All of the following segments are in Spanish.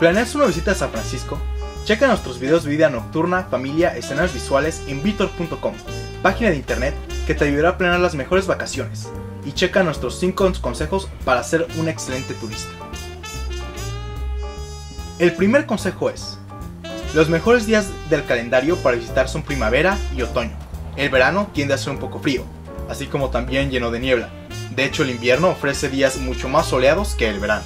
¿Planeas una visita a San Francisco? Checa nuestros videos de vida nocturna, familia, escenarios visuales en vitor.com, página de internet que te ayudará a planear las mejores vacaciones. Y checa nuestros 5 consejos para ser un excelente turista. El primer consejo es, los mejores días del calendario para visitar son primavera y otoño. El verano tiende a ser un poco frío, así como también lleno de niebla. De hecho, el invierno ofrece días mucho más soleados que el verano.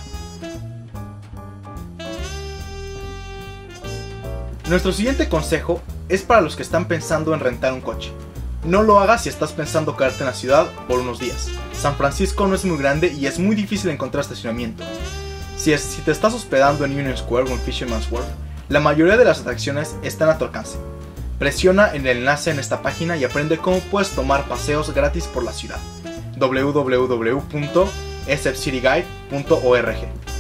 Nuestro siguiente consejo es para los que están pensando en rentar un coche. No lo hagas si estás pensando quedarte en la ciudad por unos días. San Francisco no es muy grande y es muy difícil encontrar estacionamiento. Si, te estás hospedando en Union Square o en Fisherman's Wharf, la mayoría de las atracciones están a tu alcance. Presiona en el enlace en esta página y aprende cómo puedes tomar paseos gratis por la ciudad. www.sfcityguide.org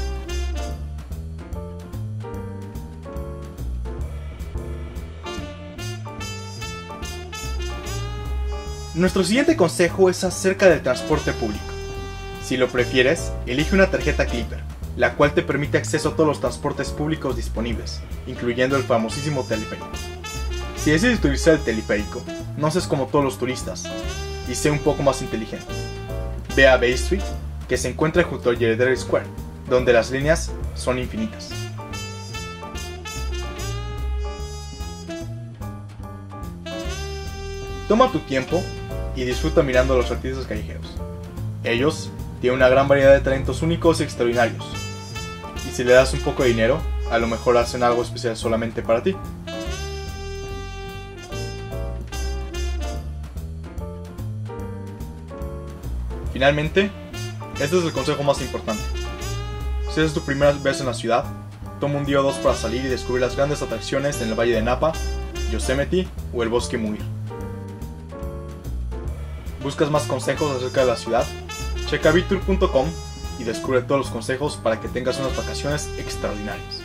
Nuestro siguiente consejo es acerca del transporte público. Si lo prefieres, elige una tarjeta Clipper, la cual te permite acceso a todos los transportes públicos disponibles, incluyendo el famosísimo teleférico. Si decides utilizar el teleférico, no seas como todos los turistas y sé un poco más inteligente. Ve a Bay Street, que se encuentra junto al Lledrell Square, donde las líneas son infinitas. Toma tu tiempo y disfruta mirando a los artistas callejeros. Ellos tienen una gran variedad de talentos únicos y extraordinarios. Y si le das un poco de dinero, a lo mejor hacen algo especial solamente para ti. Finalmente, este es el consejo más importante. Si es tu primera vez en la ciudad, toma un día o dos para salir y descubrir las grandes atracciones en el Valle de Napa, Yosemite o el Bosque Muir. ¿Buscas más consejos acerca de la ciudad? Checa vitur.com y descubre todos los consejos para que tengas unas vacaciones extraordinarias.